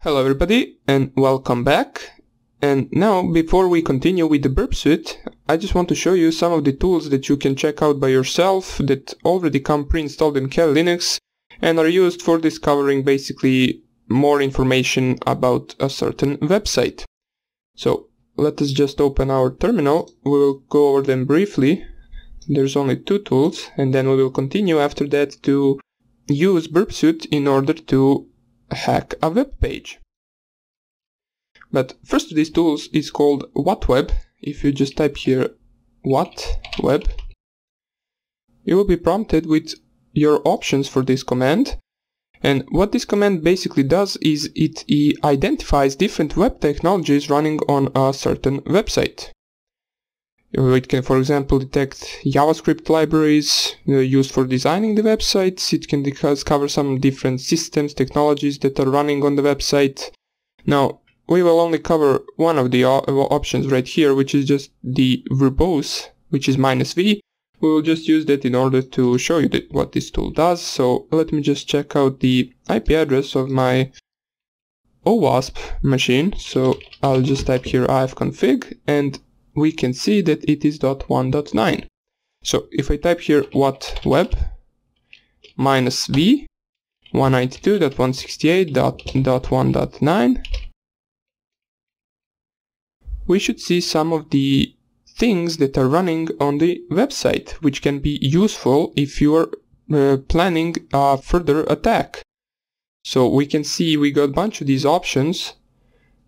Hello everybody and welcome back. And now before we continue with the burp suite, I just want to show you some of the tools that you can check out by yourself that already come pre-installed in Kali Linux and are used for discovering basically more information about a certain website. So let us just open our terminal. We will go over them briefly. There's only two tools and then we will continue after that to use burp suite in order to hack a web page. But first of these tools is called WhatWeb. If you just type here WhatWeb, you will be prompted with your options for this command. And what this command basically does is it identifies different web technologies running on a certain website. It can, for example, detect JavaScript libraries uh, used for designing the websites. It can discover some different systems, technologies that are running on the website. Now, we will only cover one of the options right here, which is just the verbose, which is minus v. We will just use that in order to show you what this tool does. So let me just check out the IP address of my OWASP machine. So I'll just type here ifconfig and we can see that it is .1.9. So if I type here WhatWeb minus v 192.168.1.9 we should see some of the things that are running on the website which can be useful if you are uh, planning a further attack. So we can see we got a bunch of these options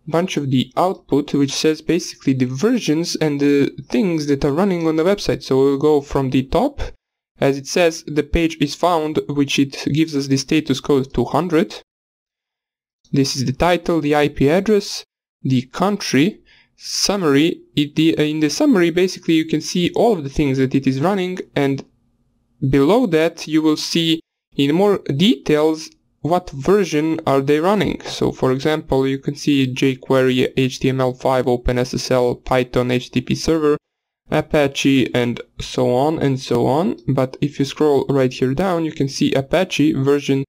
bunch of the output which says basically the versions and the things that are running on the website. So we'll go from the top as it says the page is found which it gives us the status code 200. This is the title, the IP address, the country, summary. The, uh, in the summary basically you can see all of the things that it is running and below that you will see in more details what version are they running. So for example, you can see jQuery, HTML5, OpenSSL, Python, HTTP server, Apache, and so on and so on. But if you scroll right here down, you can see Apache version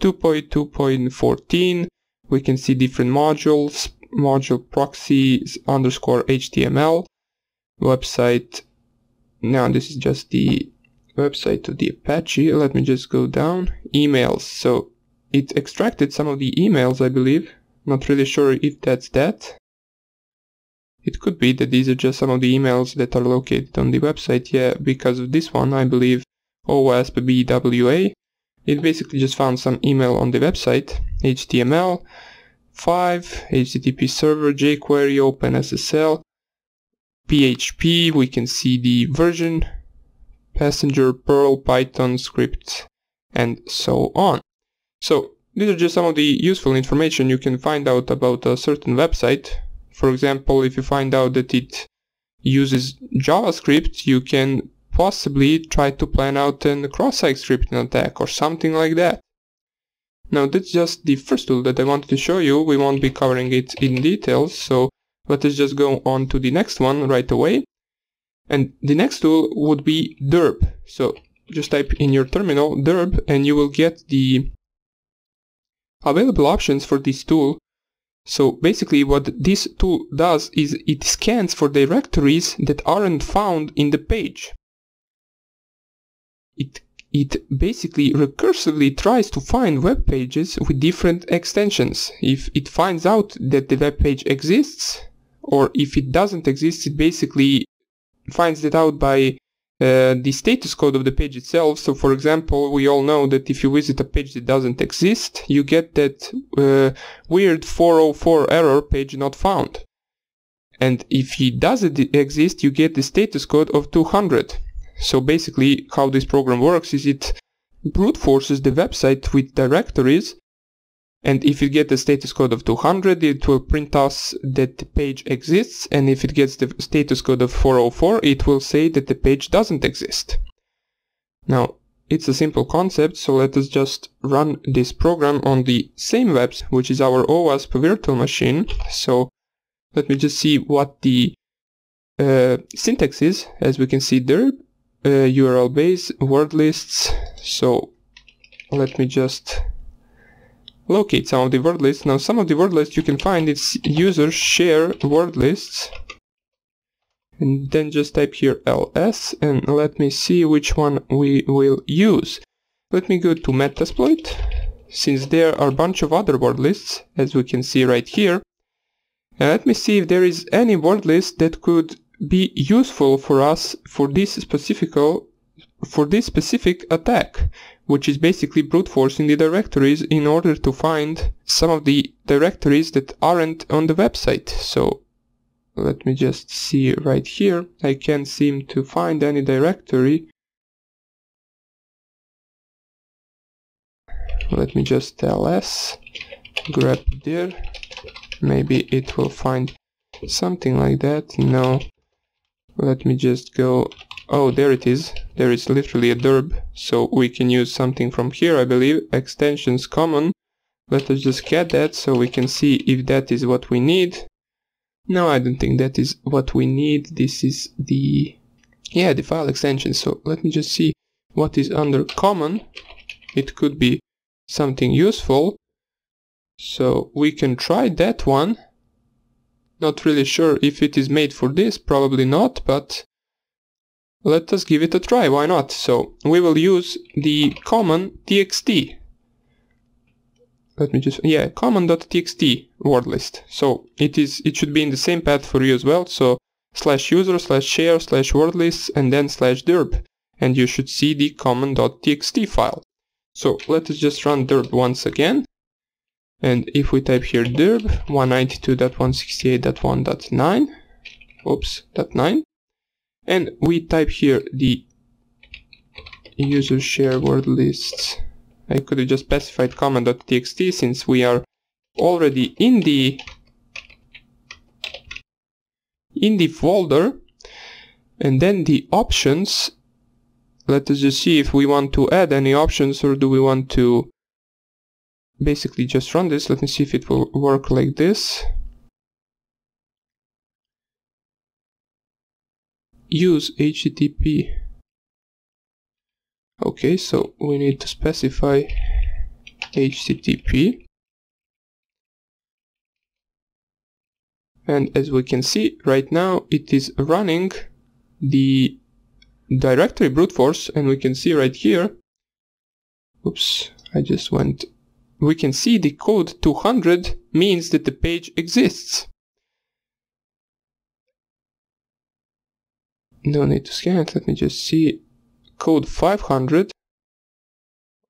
2.2.14. We can see different modules, module proxy underscore HTML, website. Now this is just the website of the Apache. Let me just go down. Emails. So it extracted some of the emails, I believe. Not really sure if that's that. It could be that these are just some of the emails that are located on the website. Yeah, because of this one, I believe OWASP BWA. It basically just found some email on the website, HTML, 5, HTTP server, jQuery, OpenSSL, PHP, we can see the version, passenger, Perl, Python, script, and so on. So these are just some of the useful information you can find out about a certain website. For example, if you find out that it uses JavaScript, you can possibly try to plan out a cross-site scripting attack or something like that. Now that's just the first tool that I wanted to show you. We won't be covering it in details, so let us just go on to the next one right away. And the next tool would be dirb. So just type in your terminal dirb and you will get the available options for this tool. So basically what this tool does is it scans for directories that aren't found in the page. It, it basically recursively tries to find web pages with different extensions. If it finds out that the web page exists, or if it doesn't exist, it basically finds that out by uh, the status code of the page itself. So for example, we all know that if you visit a page that doesn't exist, you get that uh, weird 404 error page not found. And if it doesn't exist, you get the status code of 200. So basically how this program works is it brute forces the website with directories and if it gets a status code of 200, it will print us that the page exists. And if it gets the status code of 404, it will say that the page doesn't exist. Now, it's a simple concept, so let us just run this program on the same webs, which is our OWASP virtual machine. So let me just see what the uh, syntax is. As we can see there, uh, URL base, word lists. So let me just locate some of the word lists. Now some of the word lists you can find it's user share word lists and then just type here ls and let me see which one we will use. Let me go to Metasploit since there are a bunch of other word lists as we can see right here and let me see if there is any word list that could be useful for us for this specific for this specific attack which is basically brute forcing the directories in order to find some of the directories that aren't on the website. So let me just see right here. I can't seem to find any directory. Let me just ls grep dir. Maybe it will find something like that. No. Let me just go Oh, there it is. There is literally a dirb. So we can use something from here, I believe. Extensions common. Let us just get that so we can see if that is what we need. No, I don't think that is what we need. This is the... Yeah, the file extension. So let me just see what is under common. It could be something useful. So we can try that one. Not really sure if it is made for this, probably not, but let us give it a try, why not? So we will use the common txt. Let me just, yeah, common.txt word list. So it is, it should be in the same path for you as well. So slash user slash share slash word lists and then slash dirb. And you should see the common.txt file. So let us just run dirb once again. And if we type here dirb 192.168.1.9, oops, dot 9, and we type here the user share word lists I could have just specified common.txt since we are already in the in the folder. And then the options. Let us just see if we want to add any options or do we want to basically just run this. Let me see if it will work like this use HTTP. Okay, so we need to specify HTTP. And as we can see right now it is running the directory brute force and we can see right here oops I just went we can see the code 200 means that the page exists no need to scan it. Let me just see. Code 500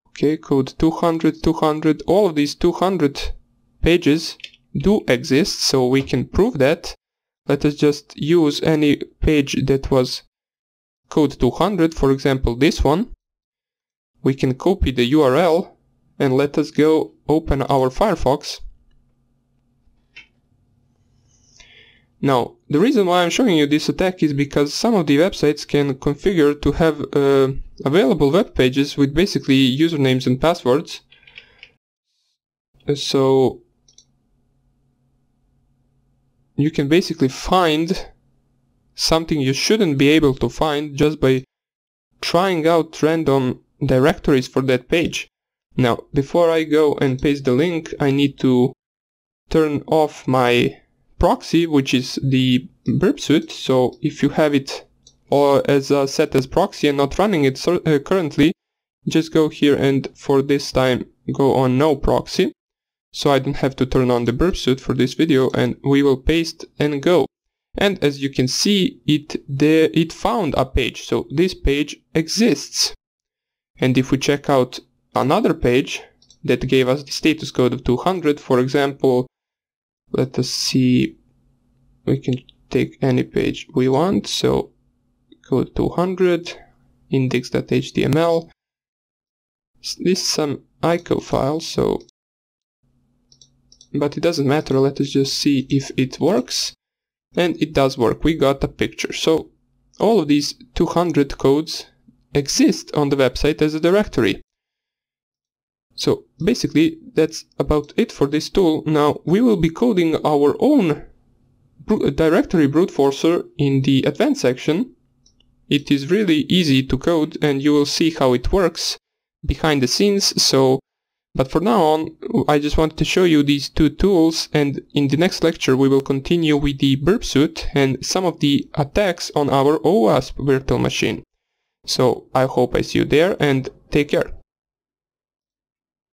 okay code 200 200 all of these 200 pages do exist so we can prove that. Let us just use any page that was code 200 for example this one. We can copy the URL and let us go open our Firefox Now, the reason why I'm showing you this attack is because some of the websites can configure to have uh, available web pages with basically usernames and passwords. So you can basically find something you shouldn't be able to find just by trying out random directories for that page. Now, before I go and paste the link, I need to turn off my proxy, which is the burp suite. So if you have it or as a set as proxy and not running it uh, currently, just go here and for this time go on no proxy. So I don't have to turn on the burp suite for this video and we will paste and go. And as you can see, it, there, it found a page. So this page exists. And if we check out another page that gave us the status code of 200, for example, let us see. We can take any page we want. So go 200 index.html this is some ICO file so but it doesn't matter. Let us just see if it works. And it does work. We got a picture. So all of these 200 codes exist on the website as a directory so basically that's about it for this tool. Now we will be coding our own uh, directory brute forcer in the advanced section. It is really easy to code and you will see how it works behind the scenes. So But for now on, I just wanted to show you these two tools and in the next lecture we will continue with the burp suit and some of the attacks on our OWASP virtual machine. So I hope I see you there and take care.